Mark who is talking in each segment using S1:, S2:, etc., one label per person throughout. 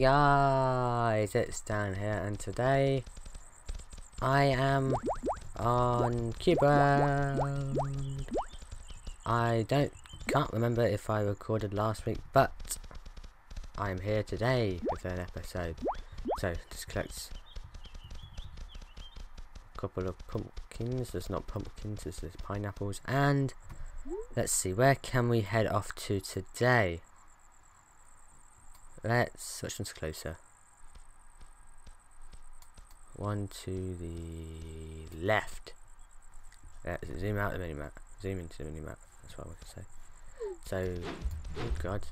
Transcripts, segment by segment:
S1: guys, it's Dan here, and today I am on Cuba. I don't can't remember if I recorded last week, but I'm here today with an episode. So just collect a couple of pumpkins. There's not pumpkins, there's pineapples, and let's see, where can we head off to today? Let's switch them closer. One to the left. Let's zoom out the minimap. Zoom into the minimap. That's what I want to say. So, oh god.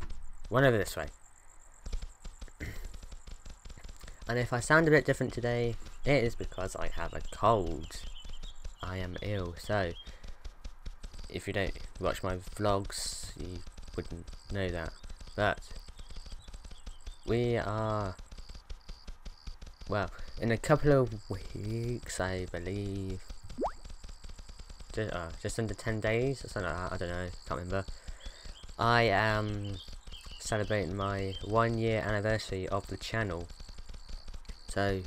S1: One over this way. and if I sound a bit different today, it is because I have a cold. I am ill, so if you don't watch my vlogs, you wouldn't know that. But we are well in a couple of weeks I believe. Just, uh, just under 10 days or something like that, I don't know, can't remember. I am celebrating my one year anniversary of the channel. So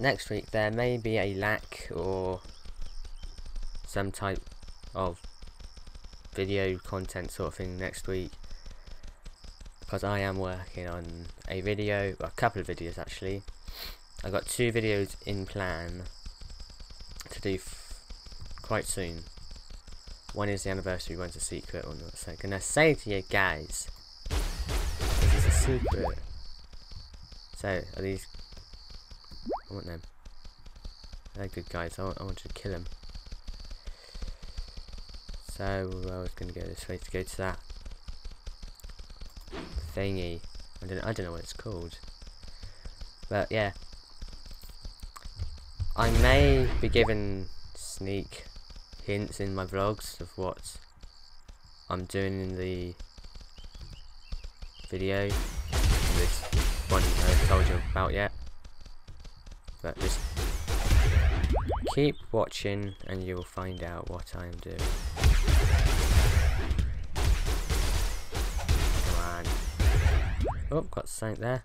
S1: next week there may be a lack or some type of video content sort of thing next week because I am working on a video, well, a couple of videos actually. I've got two videos in plan to do quite soon. One is the anniversary, one's a secret one. So I'm gonna say to you guys, this is a secret. So are these? I want them. They're good guys. I want, I want to kill them. So I was gonna go this way to go to that thingy. I don't, I don't know what it's called. But yeah. I may be given sneak hints in my vlogs of what I'm doing in the video. This one I haven't told you about yet. But just keep watching and you'll find out what I am doing. Oh, got something there.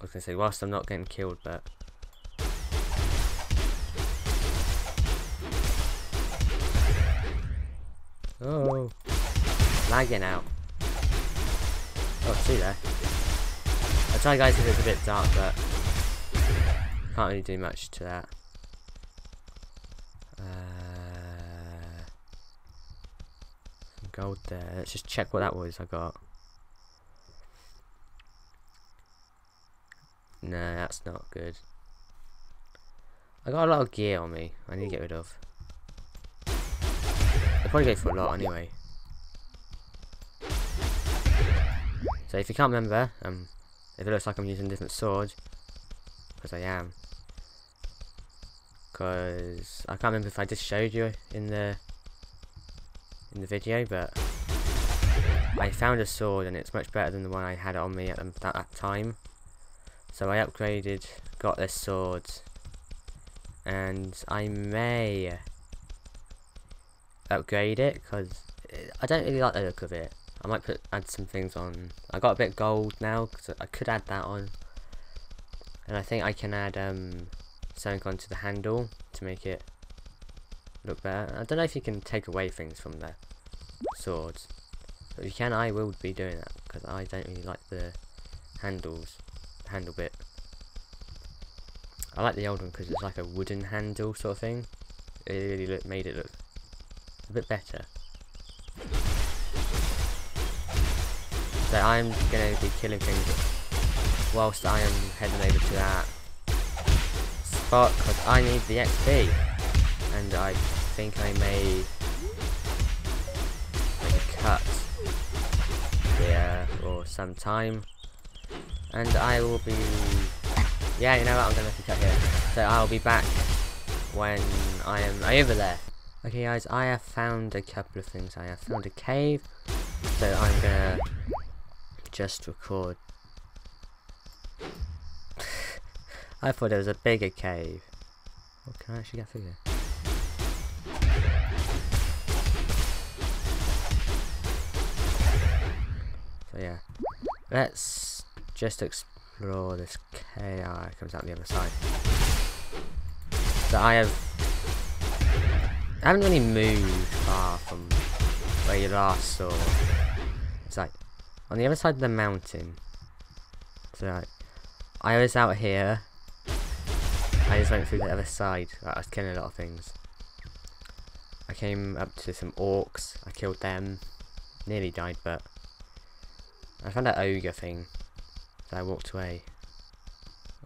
S1: I was going to say, whilst I'm not getting killed, but... Oh! Lagging out. Oh, see there. I'll you guys if it's a bit dark, but... Can't really do much to that. Gold there. Let's just check what that was I got. Nah, that's not good. I got a lot of gear on me. I need to get rid of. I'll probably go for a lot anyway. So if you can't remember, um, if it looks like I'm using a different sword, because I am. Because I can't remember if I just showed you in the in the video, but I found a sword and it's much better than the one I had on me at, that time. So I upgraded, got this sword, and I may upgrade it because I don't really like the look of it. I might put add some things on. I got a bit gold now because I could add that on, and I think I can add um, something onto the handle to make it look better. I don't know if you can take away things from the swords. But if you can, I will be doing that, because I don't really like the handles, handle bit. I like the old one because it's like a wooden handle sort of thing. It really look, made it look a bit better. So I'm going to be killing things whilst I am heading over to that spot because I need the XP and I think I may cut here for some time. And I will be... Yeah, you know what, I'm going to make a cut here. So I'll be back when I am over there. Okay guys, I have found a couple of things. I have found a cave. So I'm to just record. I thought it was a bigger cave. What can I actually get through here? Yeah. Let's just explore this KI. Comes out the other side. So I have... I haven't really moved far from where you last saw. It's like on the other side of the mountain. So like, I was out here. I just went through the other side. Like, I was killing a lot of things. I came up to some orcs. I killed them. Nearly died, but I found that ogre thing. So I walked away.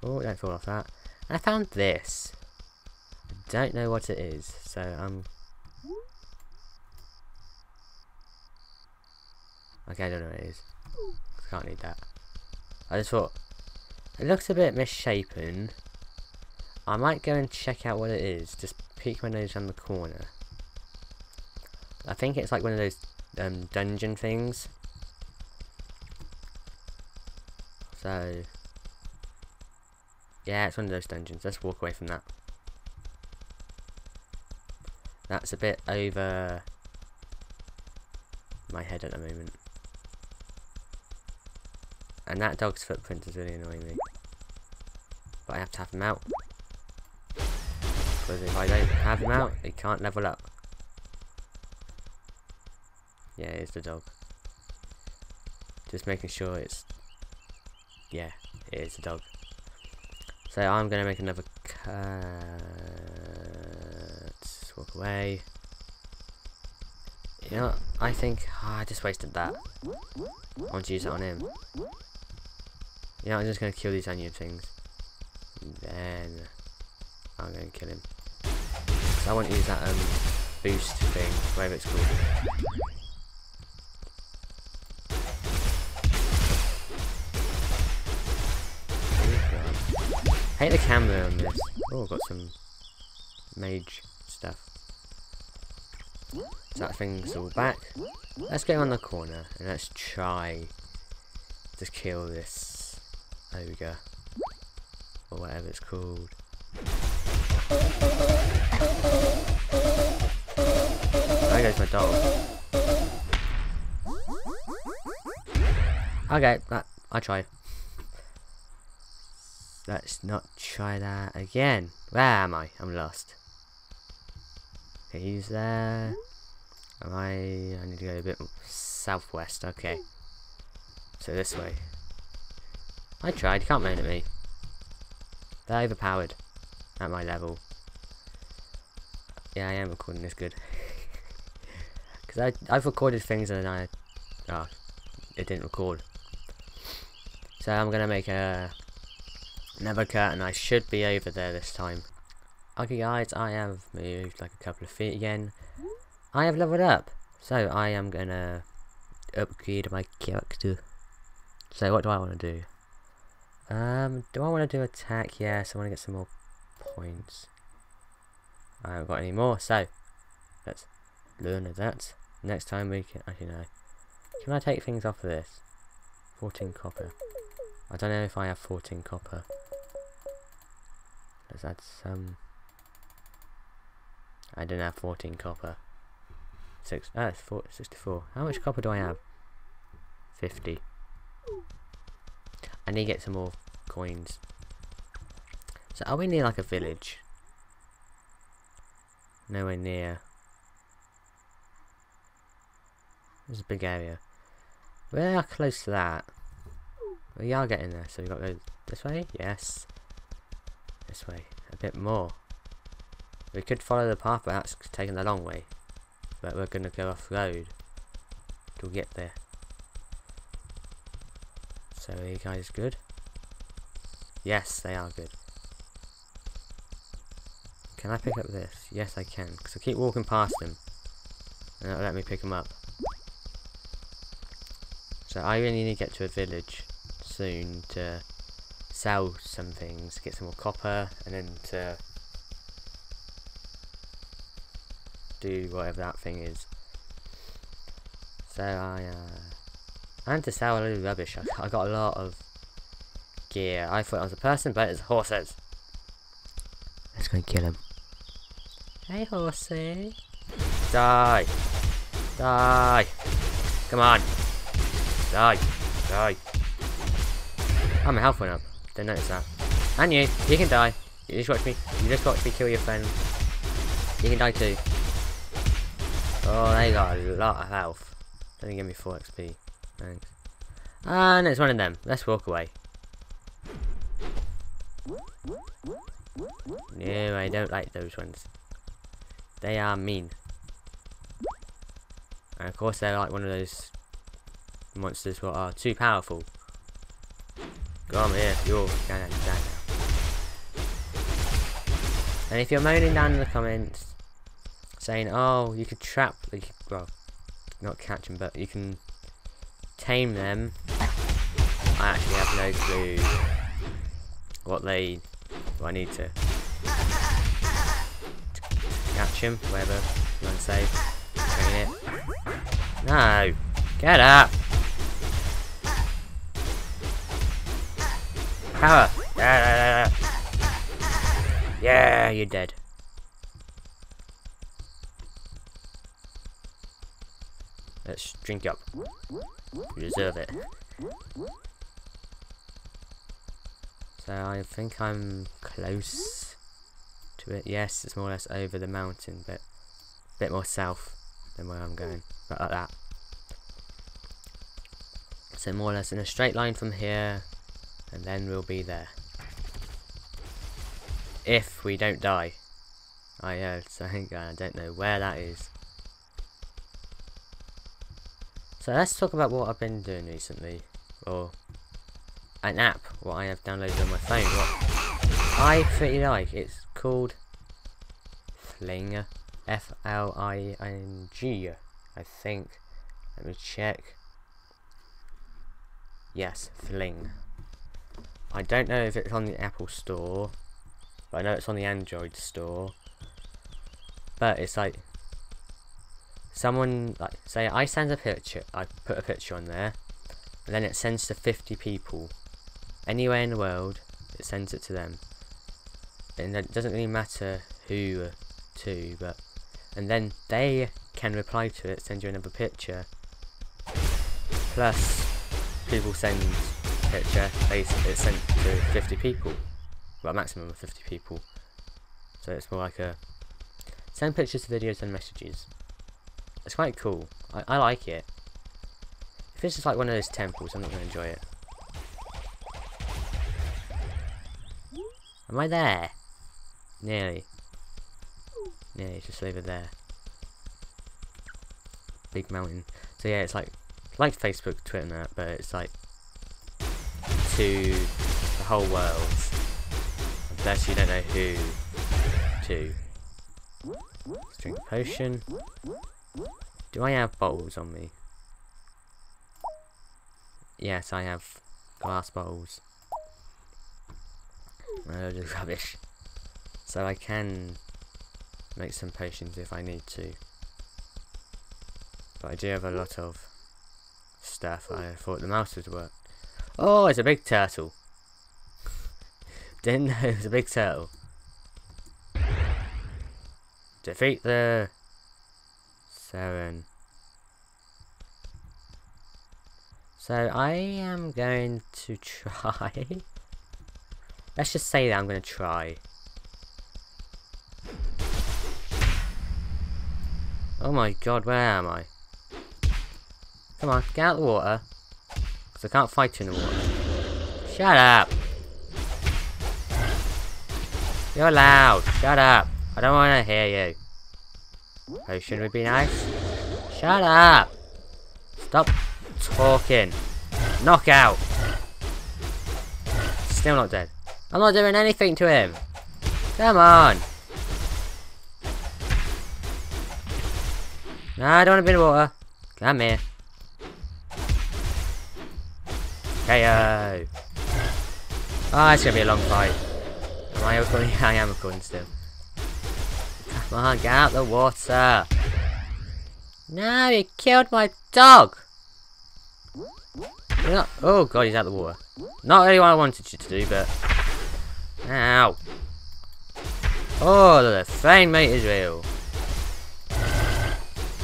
S1: Oh, don't fall off that. I found this. I don't know what it is, so I'm... Okay, I don't know what it is. I Can't need that. I just thought, it looks a bit misshapen. I might go and check out what it is. Just peek my nose around the corner. I think it's like one of those um, dungeon things. So, yeah, it's one of those dungeons. Let's walk away from that. That's a bit over my head at the moment. And that dog's footprint is really annoying me. But I have to have him out. Because if I don't have him out, he can't level up. Yeah, it's the dog. Just making sure it's... Yeah, it is a dog. So I'm going to make another cut. Walk away. You know, I think... Oh, I just wasted that. I want to use it on him. You know, I'm just going to kill these onion things. then I'm going to kill him. So I want to use that um, boost thing, whatever it's called. Hate the camera on this. Oh, got some mage stuff. So that thing's all back. Let's go on the corner and let's try to kill this ogre. Or whatever it's called. There goes my dog. Okay, that I try. Let's not try that again. Where am I? I'm lost. Okay, he's there. Am I... I need to go a bit southwest. Okay. So this way. I tried. You can't moan at me. They're overpowered. At my level. Yeah, I am recording this good. Because I've recorded things and I... Oh, it didn't record. So I'm to make a Never cut, and I should be over there this time. Okay guys, I have moved like a couple of feet again. I have leveled up. So I am gonna upgrade my character. So what do I want to do? Um, do I want to do attack? Yes, I want to get some more points. I haven't got any more, so let's learn that. Next time we can, actually no. Can I take things off of this? 14 copper. I don't know if I have 14 copper. That's um I don't have 14 copper. Six ah it's four, 64. How much copper do I have? 50. I need to get some more coins. So are we near like a village? Nowhere near. There's a big area. We are close to that. We are getting there, so we've got to go this way? Yes this way a bit more. We could follow the path, but that's taking the long way. But we're going to go off road to get there. So are you guys good? Yes, they are good. Can I pick up this? Yes, I can. Because I keep walking past them. And it'll let me pick them up. So I really need to get to a village soon to sell some things, get some more copper, and then to do whatever that thing is. So I, uh, I had to sell a little rubbish. I, I got a lot of gear. I thought I was a person, but it's horses. Let's go and kill him. Hey, horsey. Die. Die. Come on. Die. Die. Oh, my health went up. Didn't notice that. And you, you can die. You just watch me. You just watch me kill your friend. You can die too. Oh, they got a lot of health. Don't give me 4 XP. Thanks. Ah, and it's one of them. Let's walk away. No, I don't like those ones. They are mean. And of course they're like one of those monsters that are too powerful. On here, going to die now. And if you're moaning down in the comments, saying, oh, you could trap, you could, well, not catch them, but you can tame them, I actually have no clue what they, what I need to catch him, whatever you want to say. No! Get up! Power! Yeah, you're dead. Let's drink up. You deserve it. So I think I'm close to it. Yes, it's more or less over the mountain, but a bit more south than where I'm going. Not like that. So more or less in a straight line from here, and then we'll be there. If we don't die. I uh, heard something, I don't know where that is. So let's talk about what I've been doing recently, or an app, what I have downloaded on my phone, what I pretty like. It's called Fling, F-L-I-N-G, I think. Let me check. Yes, Fling. I don't know if it's on the Apple Store, but I know it's on the Android Store. But it's like someone like say I send a picture, I put a picture on there, and then it sends to 50 people anywhere in the world. It sends it to them, and it doesn't really matter who to, but and then they can reply to it, send you another picture. Plus, people send picture, they, it's sent to 50 people. Well, maximum of 50 people. So it's more like a send pictures, to videos, and messages. It's quite cool. I, I like it. If this is like one of those temples, I'm not going to enjoy it. Am I there? Nearly. Nearly, just over there. Big mountain. So yeah, it's like like Facebook, Twitter, but it's like to the whole world. Unless you don't know who to. Let's drink a potion. Do I have bottles on me? Yes, I have glass bowls. Oh, just rubbish. So I can make some potions if I need to. But I do have a lot of stuff. I thought the mouse would work. Oh, it's a big turtle. Didn't know it was a big turtle. Defeat the seven. So I am going to try. Let's just say that I'm going to try. Oh my god, where am I? Come on, get out of the water. Because I can't fight you in the water. Shut up! You're loud. Shut up. I don't want to hear you. Oh, Potion would be nice. Shut up! Stop talking. Knock out. Still not dead. I'm not doing anything to him. Come on. No, I don't want a bit of water. Come here. KO. Oh, ah, it's gonna be a long fight. Am I recording? I am recording still. Come on, get out the water. No, he killed my dog. Not, oh god, he's out the water. Not really what I wanted you to do, but... Ow. Oh, the flame mate is real.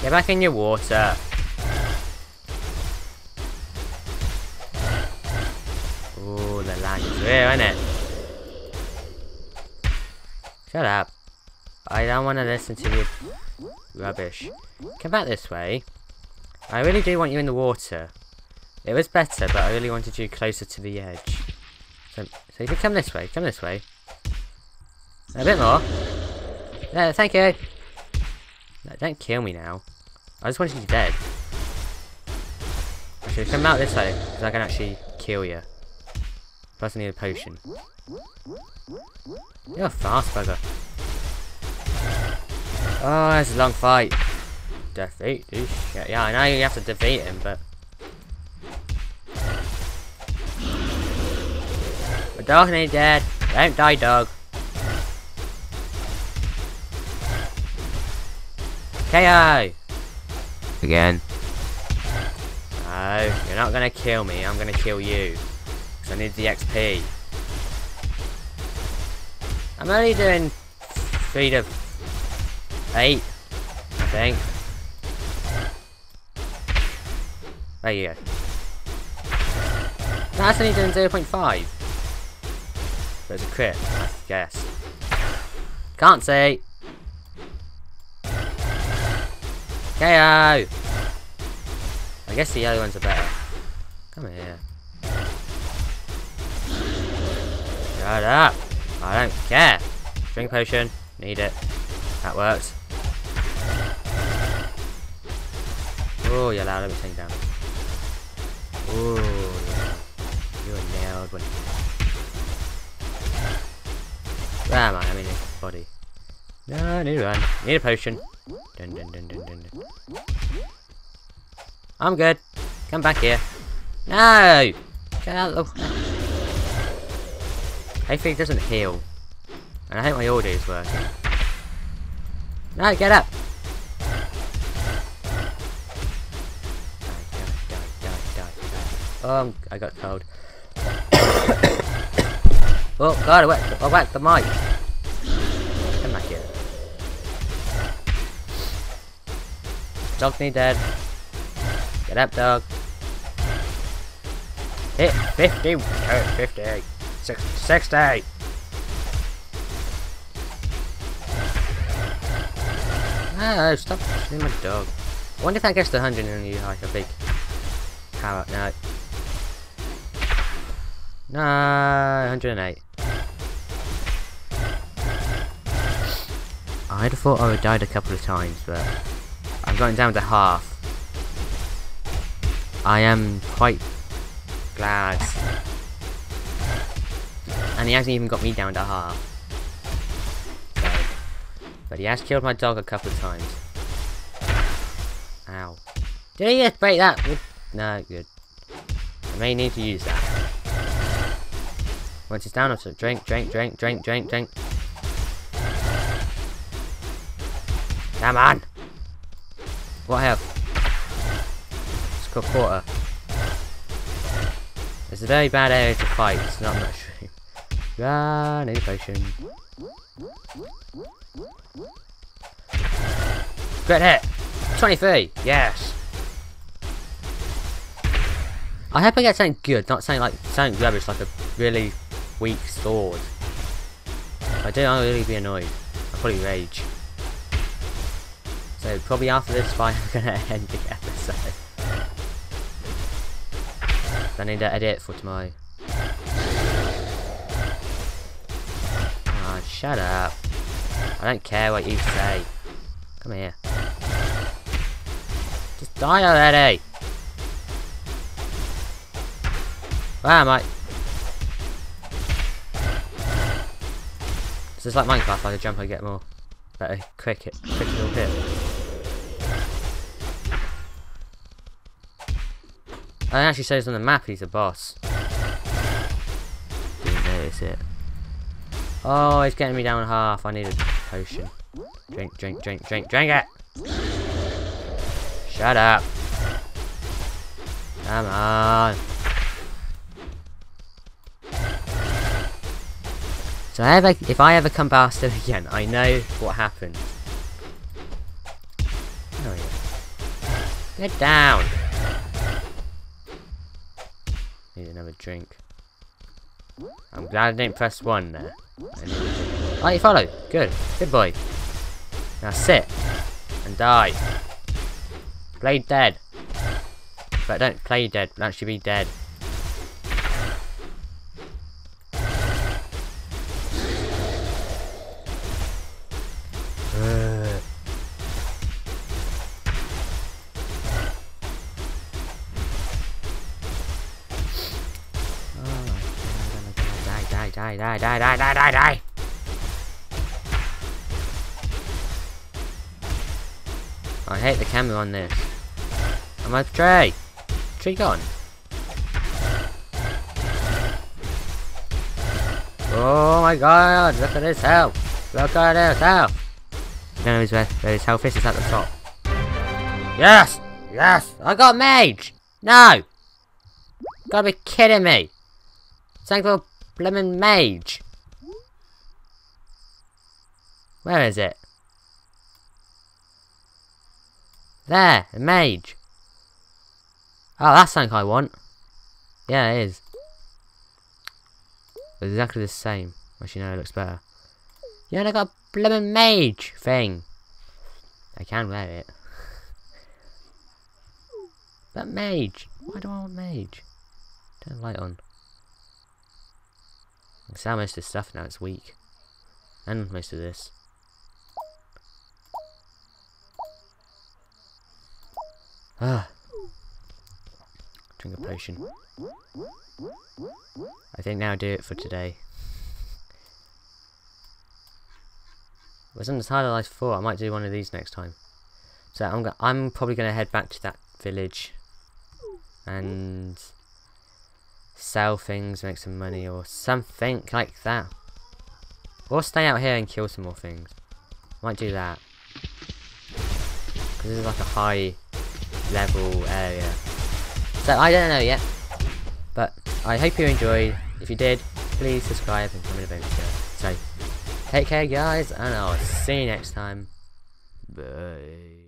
S1: Get back in your water. The lag is real, isn't it? Shut up. I don't want to listen to your rubbish. Come back this way. I really do want you in the water. It was better, but I really wanted you closer to the edge. So, so you can come this way. Come this way. A bit more. Yeah, thank you. No, don't kill me now. I just want you dead. Actually, come out this way, because I can actually kill you. Plus I need a potion. You're a fast bugger. Oh, that's a long fight. Defeat this shit. Yeah, I know you have to defeat him, but... The dog ain't dead. Don't die, dog. KO! Again. No, you're not gonna kill me, I'm gonna kill you. I need the XP. I'm only doing 3 to 8, I think. There you go. That's only doing 0.5. But it's a crit, I guess. Can't see. KO! I guess the other ones are better. Come here. Shut up! I don't care. Drink potion. Need it. That works. Oh, you're loud. Let me take down. Oh, yeah. You're nailed one. Where am I? I'm in his body. No, I need to run. Need a potion. Dun, dun, dun, dun, dun, dun. I'm good. Come back here. No! Get out of the Hopefully it doesn't heal. And I hope my audio is working. No, get up! Um, oh, I got cold. oh god, I whacked, I whacked the mic! Come back here. Dog me dead. Get up, dog. Hit 50! 50! six, 60! Oh, stop shooting my dog. I wonder if that gets to 100 and you like a big carrot. No. Nah, 108. I'd have thought I would have died a couple of times, but I'm going down to half. I am quite glad and he hasn't even got me down to half. But he has killed my dog a couple of times. Ow. Did he just break that? No, good. I may need to use that. Once it's down, I'll drink, drink, drink, drink, drink, drink. Come on! What health? It's got quarter. It's a very bad area to fight, it's not much Ah, need a. Great hit! 23! Yes! I hope I get something good, not something like something rubbish like a really weak sword. If I do, I'll really be annoyed. I'll probably rage. So probably after this fight I'm gonna end the episode. I need to edit for tomorrow. Shut up. I don't care what you say. Come here. Just die already! Where am I? This is like Minecraft, I jump I get more better cricket critical hit. It actually says on the map he's a boss. Didn't notice it. Oh, he's getting me down half. I need a potion. Drink, drink, drink, drink, drink it! Shut up. Come on. So I ever, if I ever come past him again, I know what happened. Oh yeah. Get down! Need another drink. I'm glad I didn't press 1 there. Oh, you follow. Good. Good boy. Now sit. And die. Play dead. But don't play dead. Actually be dead. Die, die, die, die, die! I hate the camera on this. I'm a tree! Tree gone. Oh my god, look at his health! Look at his health! I don't know where, his health is, at the top. Yes! Yes! I got mage! No! Gotta be kidding me! Thank for Blemmin' mage. Where is it? There, a mage. Oh, that's something I want. Yeah, it is. It's exactly the same. Actually, no, it looks better. Yeah, I got a blemmin' mage thing. I can wear it. But mage. Why do I want mage? Turn the light on. I sell most of this stuff now, it's weak. And most of this. Ah. Drink a potion. I think now do it for today. Was on the title I thought I might do one of these next time. So I'm I'm probably gonna head back to that village and sell things, make some money, or something like that. Or stay out here and kill some more things. Might do that. Because this is like a high level area. So I don't know yet. But I hope you enjoyed. If you did, please subscribe and comment about it. So, take care guys, and I'll see you next time. Bye.